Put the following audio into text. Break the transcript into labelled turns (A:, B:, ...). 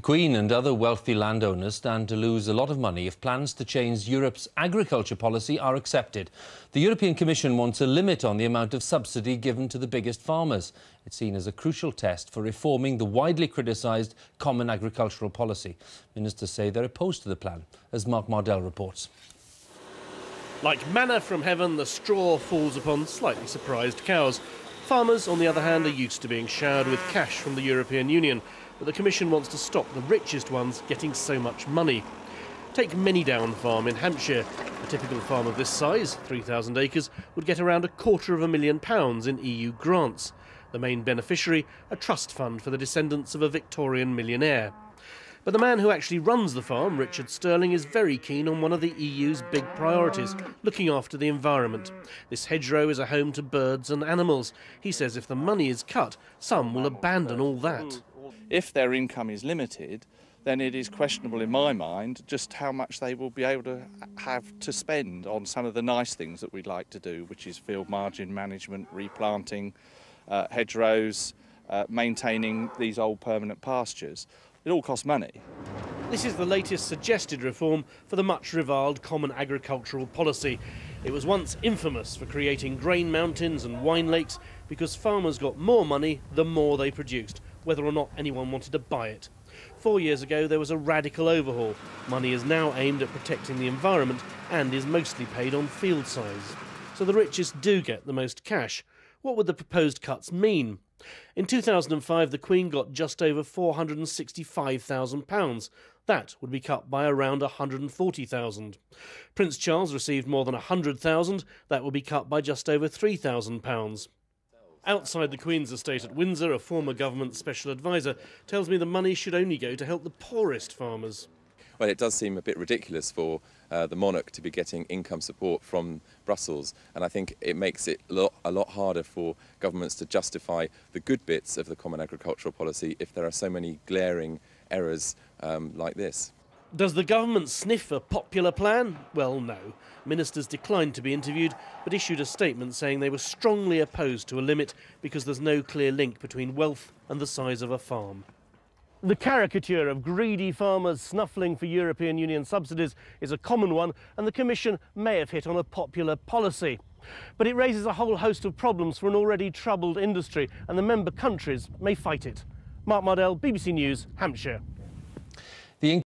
A: The Queen and other wealthy landowners stand to lose a lot of money if plans to change Europe's agriculture policy are accepted. The European Commission wants a limit on the amount of subsidy given to the biggest farmers. It's seen as a crucial test for reforming the widely criticised Common Agricultural Policy. Ministers say they're opposed to the plan, as Mark Mardell reports.
B: Like manna from heaven, the straw falls upon slightly surprised cows. Farmers, on the other hand, are used to being showered with cash from the European Union but the Commission wants to stop the richest ones getting so much money. Take Manydown Farm in Hampshire. A typical farm of this size, 3,000 acres, would get around a quarter of a million pounds in EU grants. The main beneficiary, a trust fund for the descendants of a Victorian millionaire. But the man who actually runs the farm, Richard Sterling, is very keen on one of the EU's big priorities, looking after the environment. This hedgerow is a home to birds and animals. He says if the money is cut, some will abandon all that.
C: If their income is limited, then it is questionable in my mind just how much they will be able to have to spend on some of the nice things that we'd like to do, which is field margin management, replanting uh, hedgerows, uh, maintaining these old permanent pastures. It all costs money.
B: This is the latest suggested reform for the much reviled Common Agricultural Policy. It was once infamous for creating grain mountains and wine lakes because farmers got more money the more they produced, whether or not anyone wanted to buy it. Four years ago, there was a radical overhaul. Money is now aimed at protecting the environment and is mostly paid on field size. So the richest do get the most cash. What would the proposed cuts mean? In 2005, the Queen got just over £465,000. That would be cut by around 140,000. Prince Charles received more than 100,000. That would be cut by just over 3,000 pounds. Outside the Queen's estate at Windsor, a former government special advisor tells me the money should only go to help the poorest farmers.
D: Well, it does seem a bit ridiculous for uh, the monarch to be getting income support from Brussels, and I think it makes it a lot, a lot harder for governments to justify the good bits of the Common Agricultural Policy if there are so many glaring errors um, like this.
B: Does the government sniff a popular plan? Well, no. Ministers declined to be interviewed, but issued a statement saying they were strongly opposed to a limit because there's no clear link between wealth and the size of a farm. The caricature of greedy farmers snuffling for European Union subsidies is a common one, and the Commission may have hit on a popular policy. But it raises a whole host of problems for an already troubled industry, and the member countries may fight it. Mark Mardell, BBC News, Hampshire.